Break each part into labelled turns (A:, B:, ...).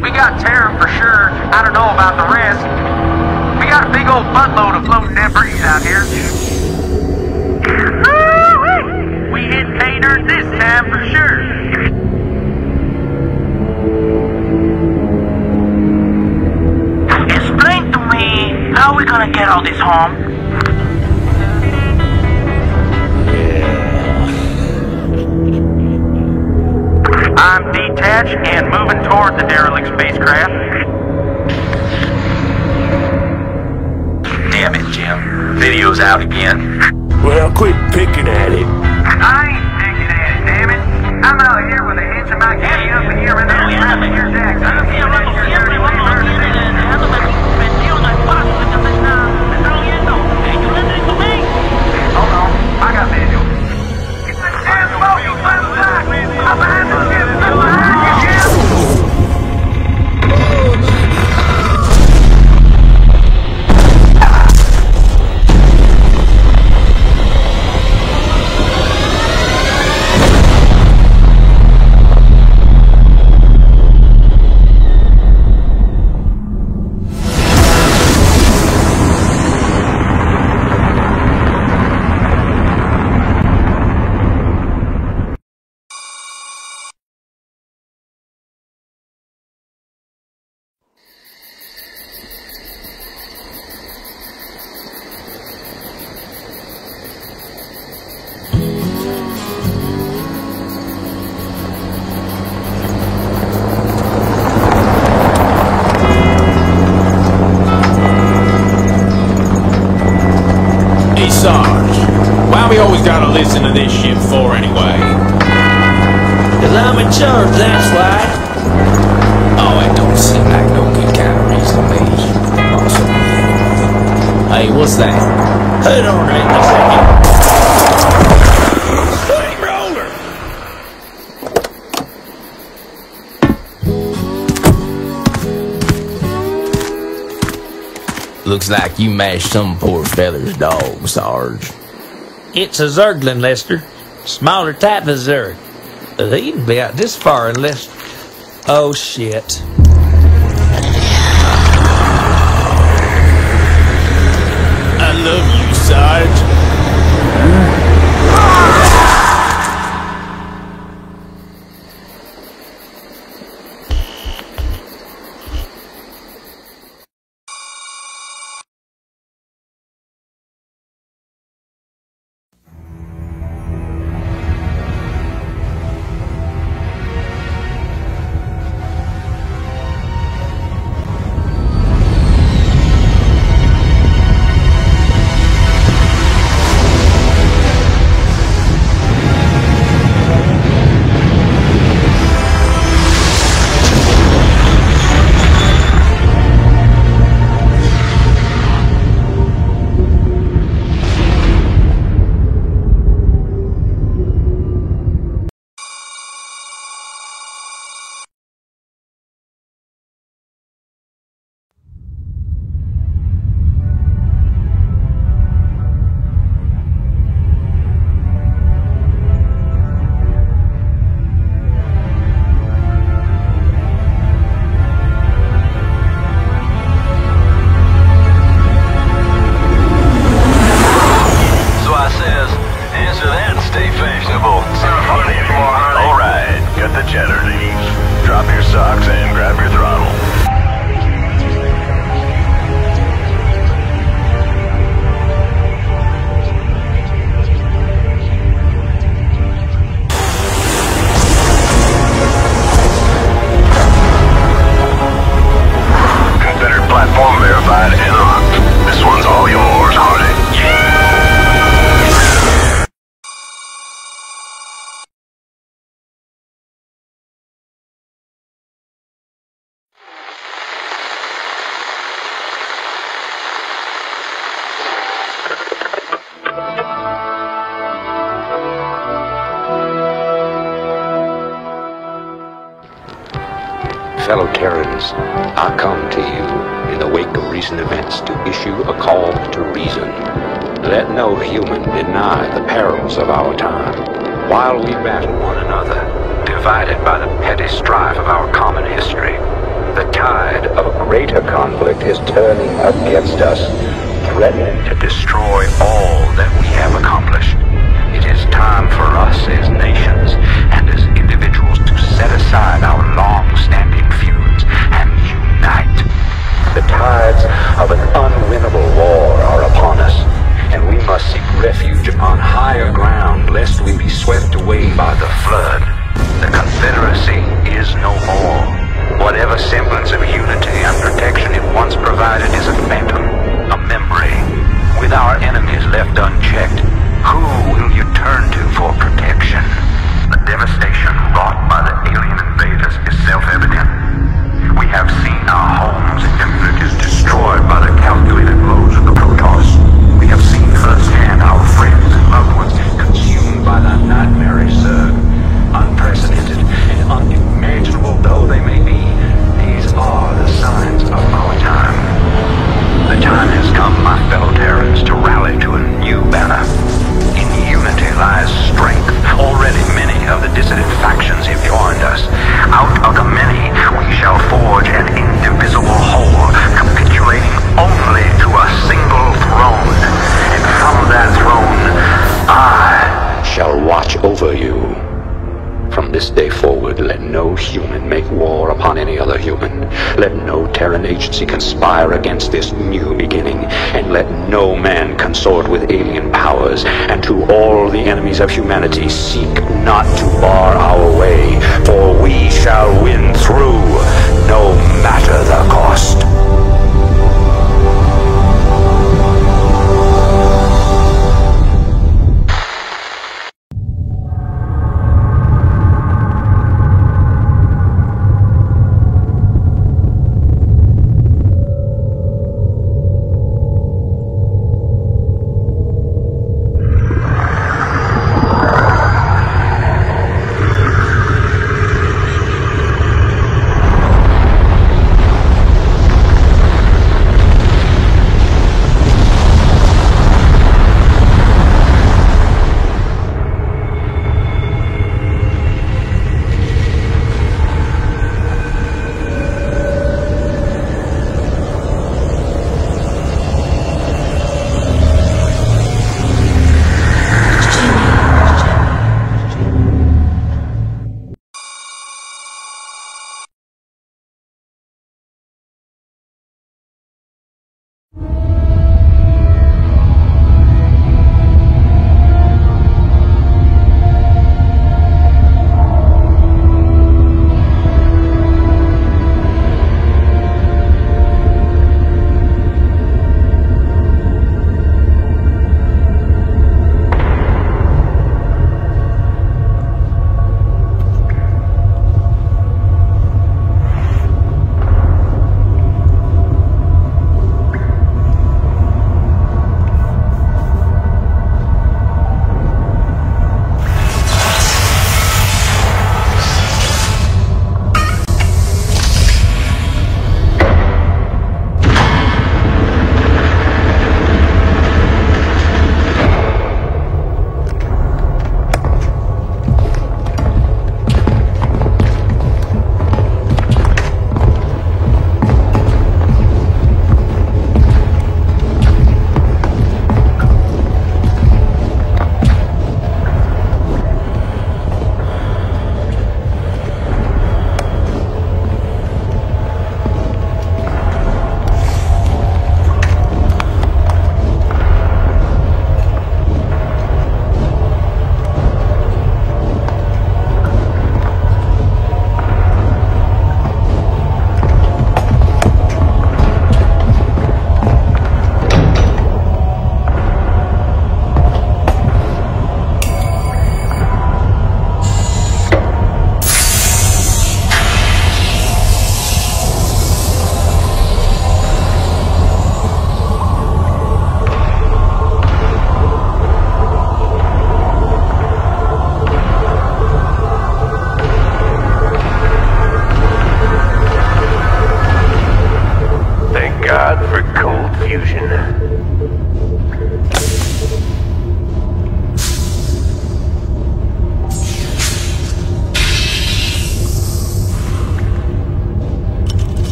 A: We got Terran for sure. I don't know about the rest. We got a big old buttload of floating debris out here. We hit dirt this time for sure. Explain to me how we gonna get all this home. I'm detached and moving toward the derelict spacecraft.
B: Damn it, Jim. Video's out again.
C: Well, quit picking at it.
A: I ain't picking at it, damn it. I'm out here with a hitch in my kitty up in here and there
D: Hey, what's that?
E: Hold on right a second.
D: Looks like you mashed some poor fella's dog, Sarge.
E: It's a Zergling, Lester. Smaller type of Zerg. He'd be out this far unless... Oh, shit.
F: Deny the perils of our time. While we battle one another, divided by the petty strife of our common history, the tide of a greater conflict is turning against us, threatening to destroy all that we have accomplished. It is time for us as nations. enemies of humanity, seek not to bar our way, for we shall win through, no matter the cost.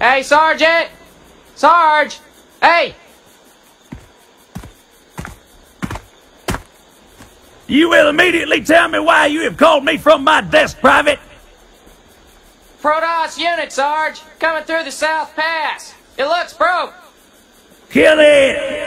G: Hey, Sergeant! Sarge! Hey!
H: You will immediately tell me why you have called me from my desk, Private.
G: Protoss unit, Sarge! Coming through the South Pass! It looks broke!
H: Kill it!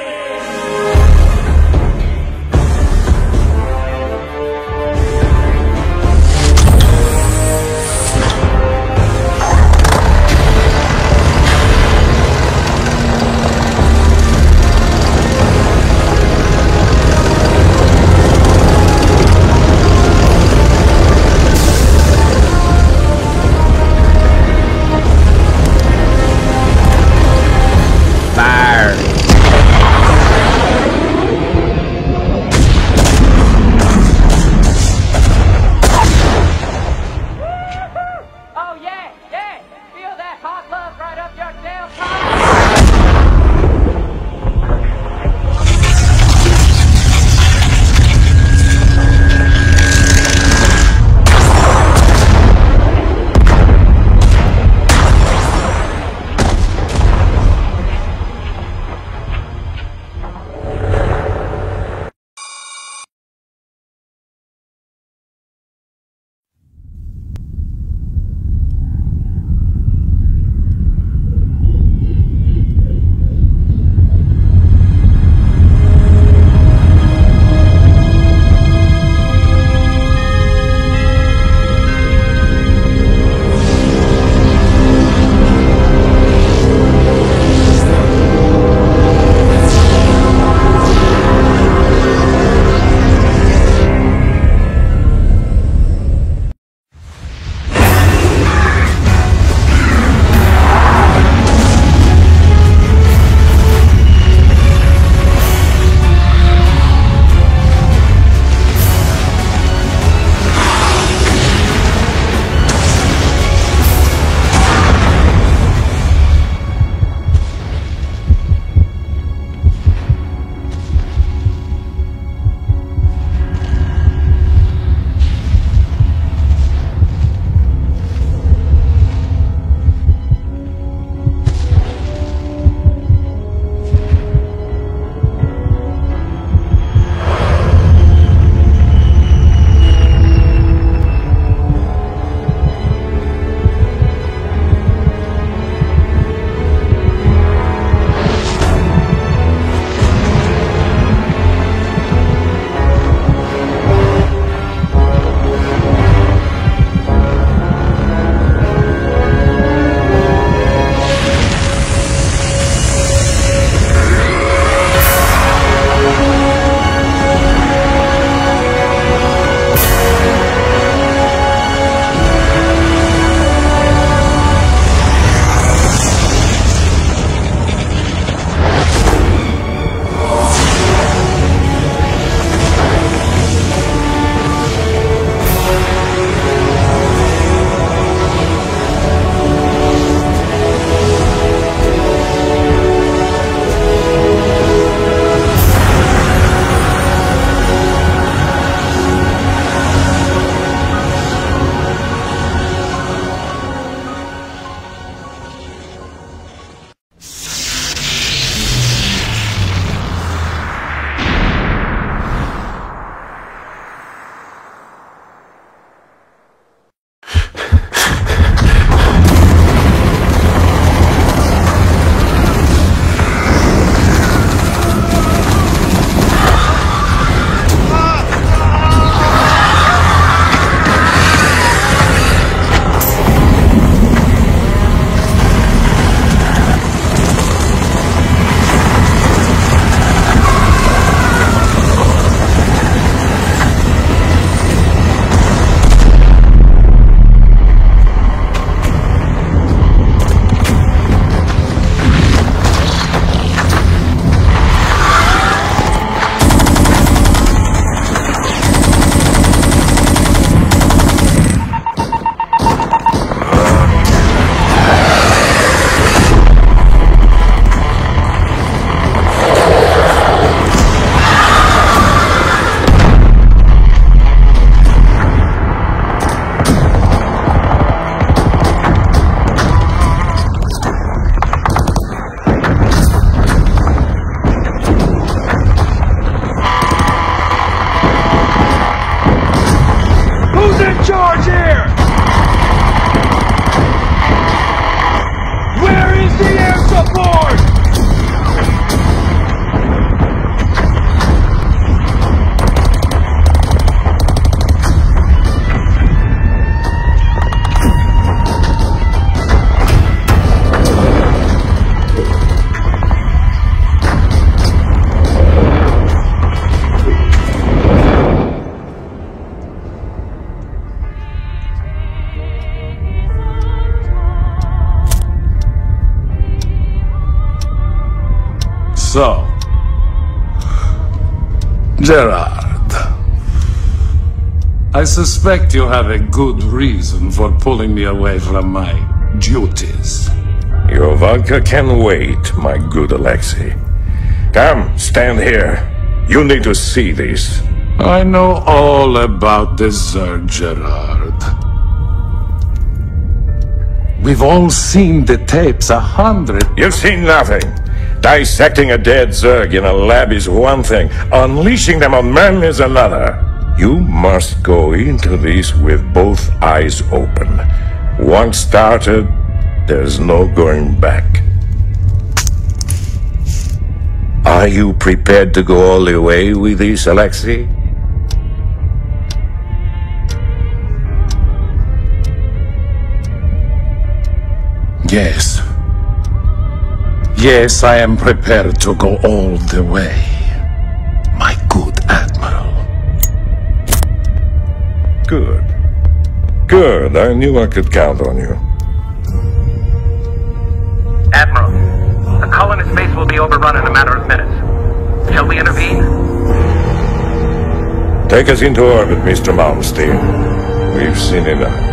I: So, Gerard, I suspect you have a good reason for pulling me away from my duties.
C: Your vodka can wait, my good Alexei. Come, stand here. You need to see this.
I: I know all about Zerg, Gerard. We've all seen the tapes a hundred.
C: You've seen nothing. Dissecting a dead Zerg in a lab is one thing. Unleashing them on men is another. You must go into this with both eyes open. Once started, there's no going back. Are you prepared to go all the way with this, Alexei?
I: Yes. Yes, I am prepared to go all the way. My good Admiral.
C: Good. Good. I knew I could count on you.
J: Admiral, the colonist base will be overrun in a matter of minutes. Shall we intervene?
C: Take us into orbit, Mr. Malmsteen. We've seen enough.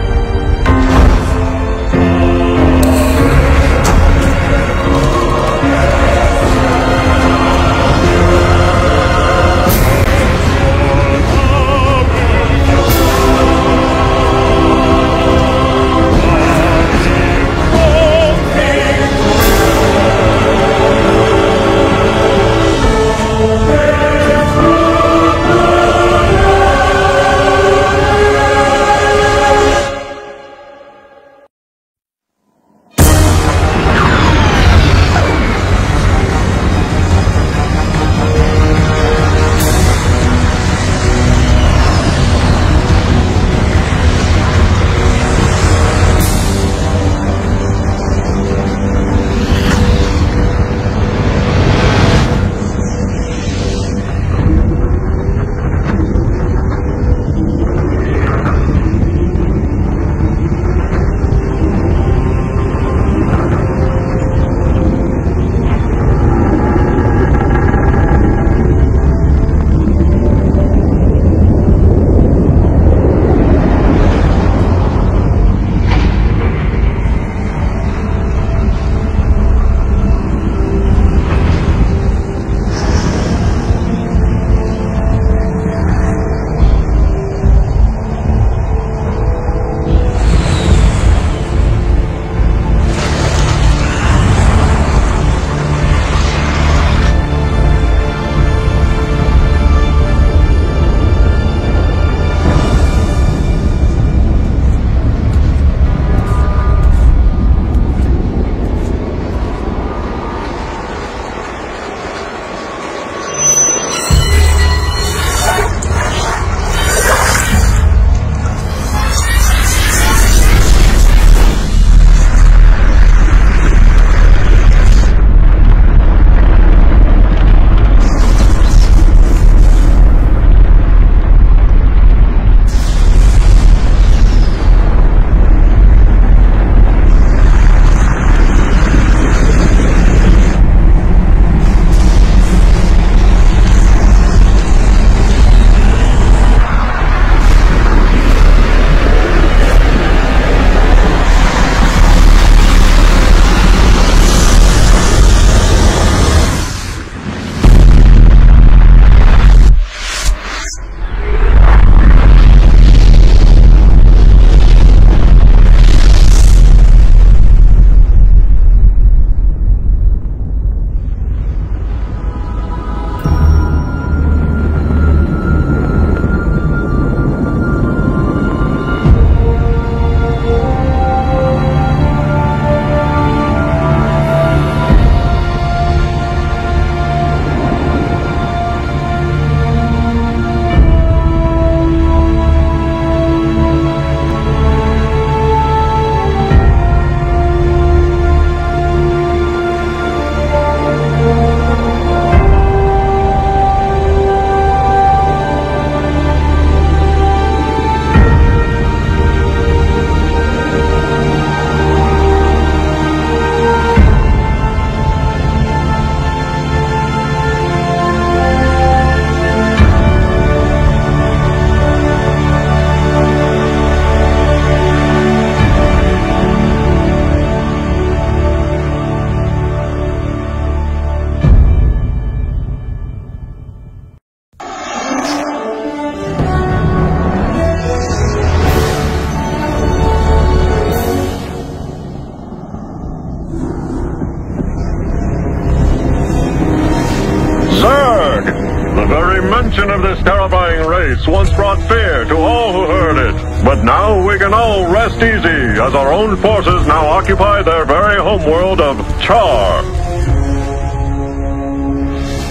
K: Once brought fear to all who heard it. But now we can all rest easy as our own forces now occupy their very homeworld of Char.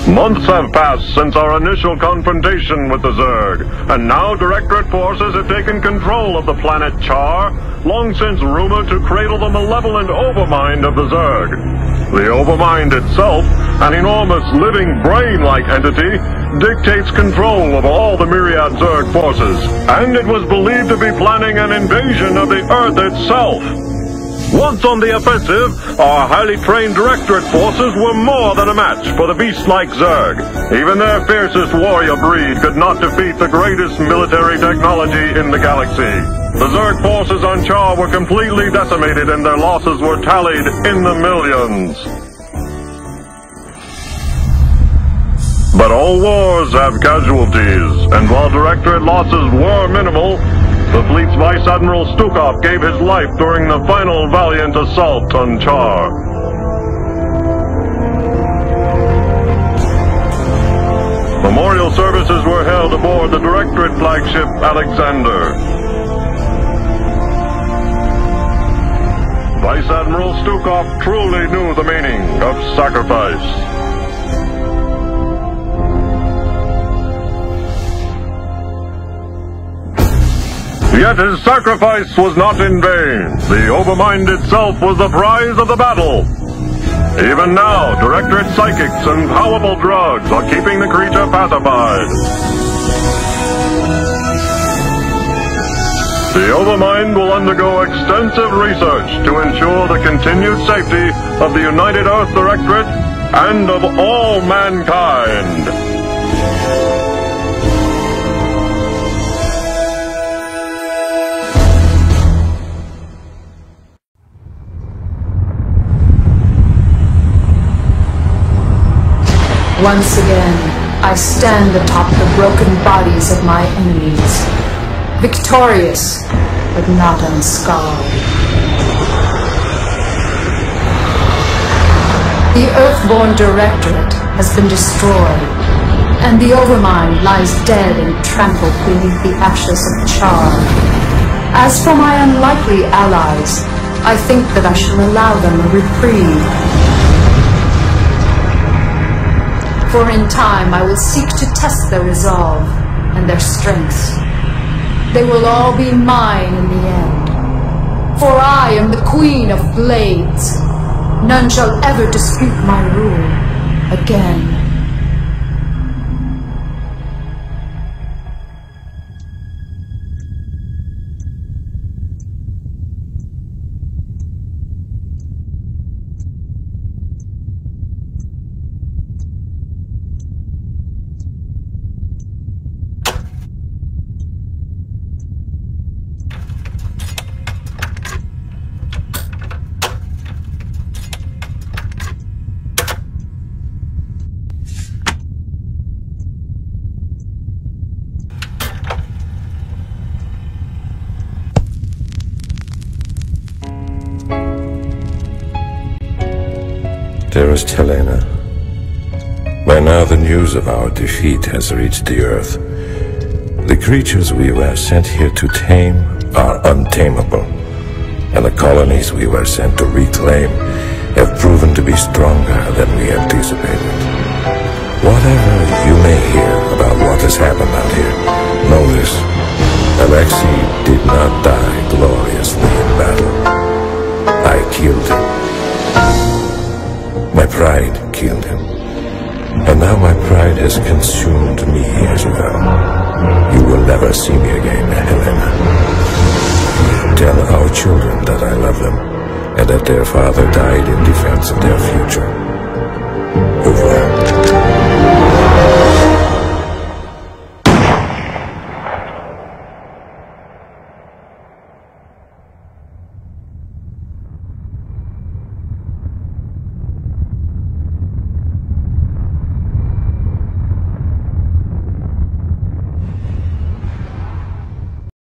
K: Months have passed since our initial confrontation with the Zerg, and now Directorate forces have taken control of the planet Char, long since rumored to cradle the malevolent overmind of the Zerg. The overmind itself, an enormous living brain-like entity, dictates control of all the myriad Zerg forces, and it was believed to be planning an invasion of the Earth itself. Once on the offensive, our highly trained Directorate forces were more than a match for the beast-like Zerg. Even their fiercest warrior breed could not defeat the greatest military technology in the galaxy. The Zerg forces on Char were completely decimated and their losses were tallied in the millions. But all wars have casualties, and while Directorate losses were minimal, the fleet's Vice Admiral Stukov gave his life during the final valiant assault on Char. Memorial services were held aboard the Directorate flagship Alexander. Vice Admiral Stukov truly knew the meaning of sacrifice. Yet his sacrifice was not in vain. The Overmind itself was the prize of the battle. Even now, Directorate psychics and powerful drugs are keeping the creature pacified. The Overmind will undergo extensive research to ensure the continued safety of the United Earth Directorate and of all mankind.
L: Once again, I stand atop the broken bodies of my enemies, victorious, but not unscarred. The Earthborn Directorate has been destroyed, and the Overmind lies dead and trampled beneath the ashes of Char. As for my unlikely allies, I think that I shall allow them a reprieve for in time I will seek to test their resolve and their strength. They will all be mine in the end. For I am the Queen of Blades. None shall ever dispute my rule again.
C: Dearest Helena, by now the news of our defeat has reached the Earth. The creatures we were sent here to tame are untamable, and the colonies we were sent to reclaim have proven to be stronger than we anticipated. Whatever you may hear about what has happened out here, know this. Alexei did not die gloriously in battle. I killed him. My pride killed him. And now my pride has consumed me as well. You will never see me again, Helena. Tell our children that I love them, and that their father died in defense of their future.